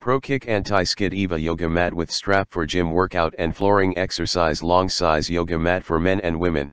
Prokick Anti-Skid EVA Yoga Mat with strap for gym workout and flooring exercise long size yoga mat for men and women.